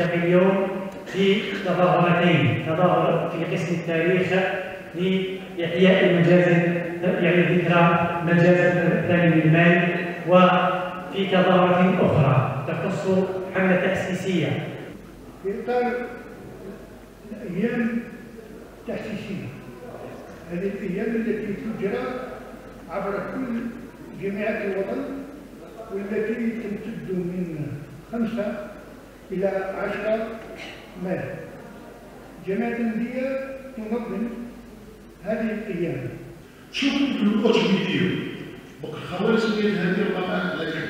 اليوم في تظاهرتين. تظاهر في قسم التاريخ لإحياء المجاز يعني ذكرى مجاز الثاني للمال وفي تظاهرة أخرى تخص حملة تأسيسية. في إطار الأيام التأسيسية. هذه الأيام التي تجرى عبر كل جامعات الوطن والتي تمتد من خمسة إلى عشرة مايو جامعة المدية تنظم هذه الأيام. شوف الأوتوميديو بق الخوارزميات هذه ربما لكن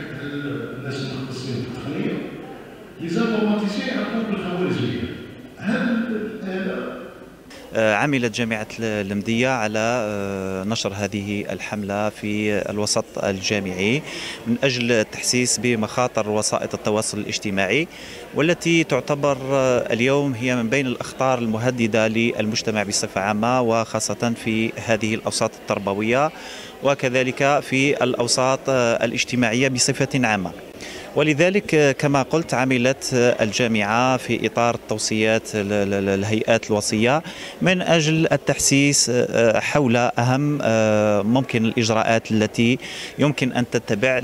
الناس المختصين في التقنية. les informaticiens يعرفون بالخوارزمية عملت جامعة المدية على نشر هذه الحملة في الوسط الجامعي من أجل التحسيس بمخاطر وسائط التواصل الاجتماعي والتي تعتبر اليوم هي من بين الأخطار المهددة للمجتمع بصفة عامة وخاصة في هذه الأوساط التربوية وكذلك في الأوساط الاجتماعية بصفة عامة. ولذلك كما قلت عملت الجامعة في إطار توصيات الهيئات الوصية من أجل التحسيس حول أهم ممكن الإجراءات التي يمكن أن تتبع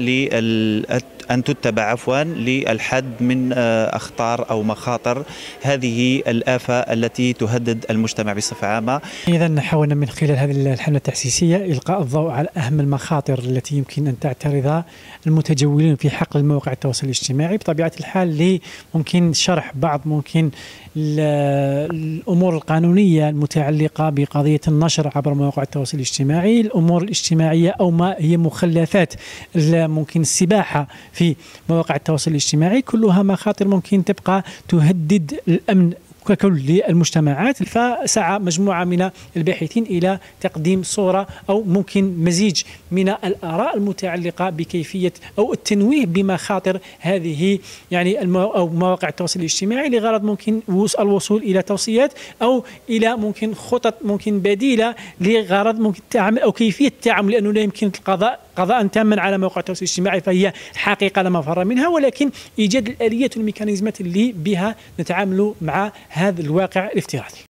أن تتبع عفوا للحد من أخطار أو مخاطر هذه الآفة التي تهدد المجتمع بصفة عامة. إذا حاولنا من خلال هذه الحملة التحسيسية إلقاء الضوء على أهم المخاطر التي يمكن أن تعترضها المتجولين في حقل مواقع التواصل الاجتماعي. بطبيعة الحال ممكن شرح بعض ممكن الأمور القانونية المتعلقة بقضية النشر عبر مواقع التواصل الاجتماعي، الأمور الاجتماعية أو ما هي مخلفات ممكن السباحه في مواقع التواصل الاجتماعي، كلها مخاطر ممكن تبقى تهدد الأمن ككل للمجتمعات فسعى مجموعة من الباحثين إلى تقديم صورة أو ممكن مزيج من الآراء المتعلقة بكيفية أو التنويه بمخاطر هذه يعني أو مواقع التواصل الاجتماعي لغرض ممكن الوصول إلى توصيات أو إلى ممكن خطط ممكن بديلة لغرض ممكن التعامل أو كيفية التعامل لأنه لا يمكن القضاء قضاء تاما على مواقع التواصل الاجتماعي فهي حقيقة لا مفر منها ولكن إيجاد الآليات والميكانيزمات اللي بها نتعامل مع هذا الواقع الافتراضي